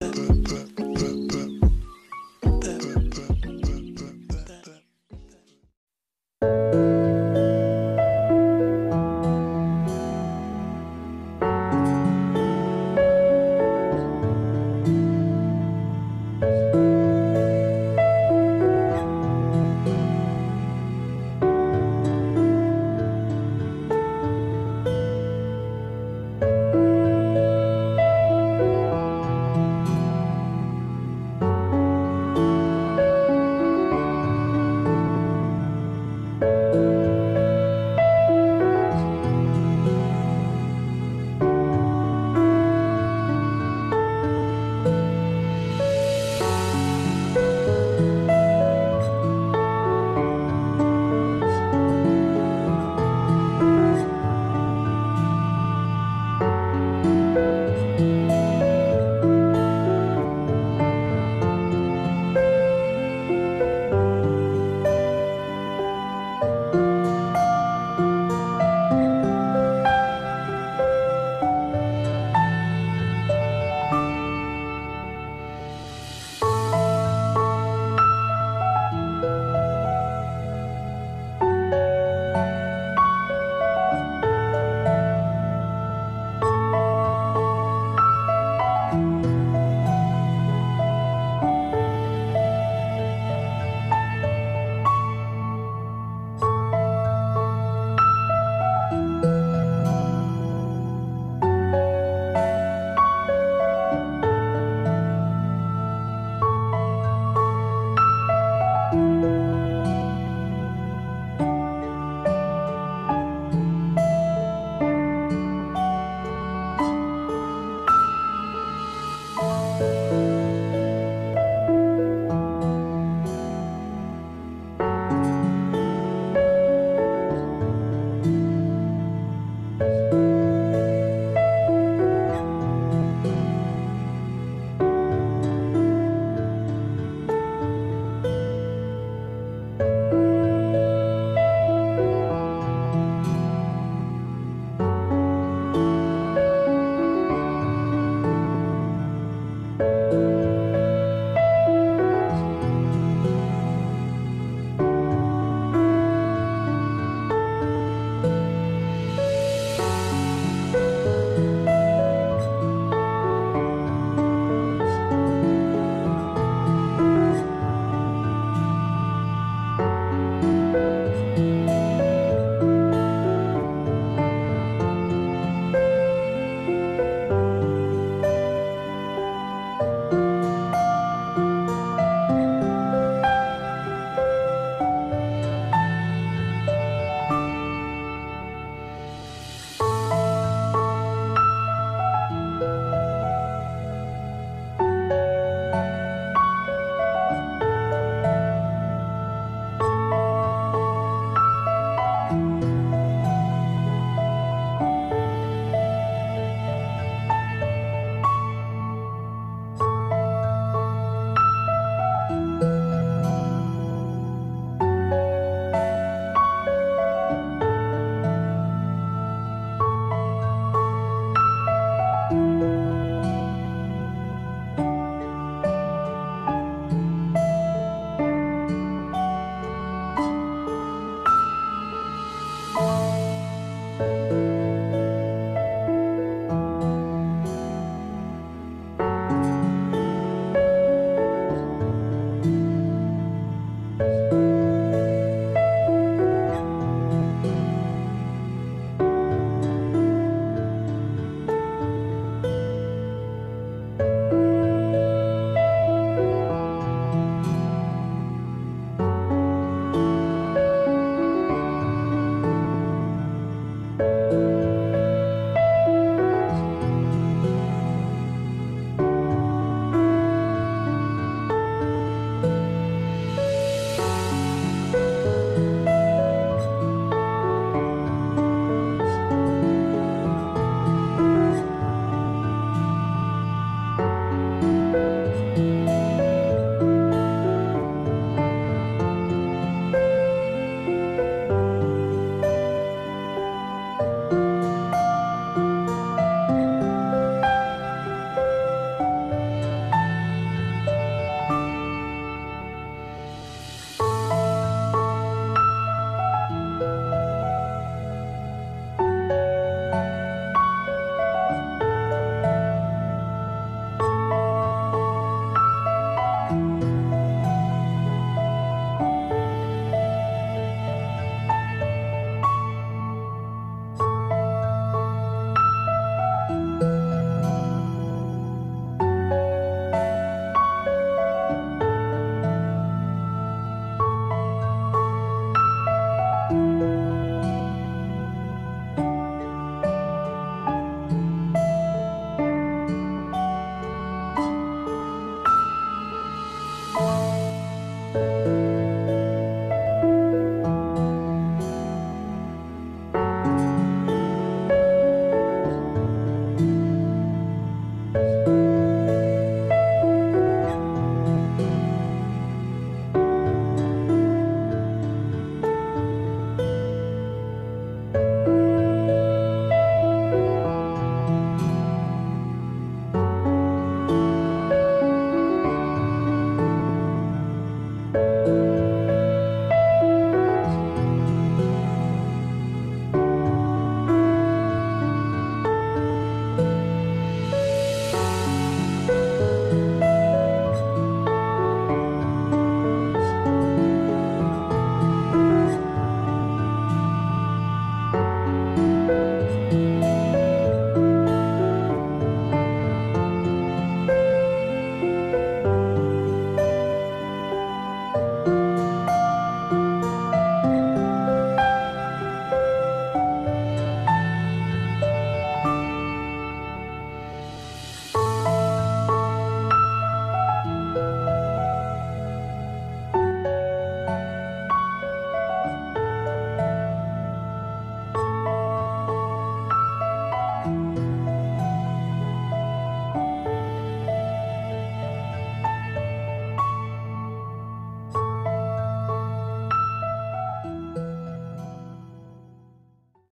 But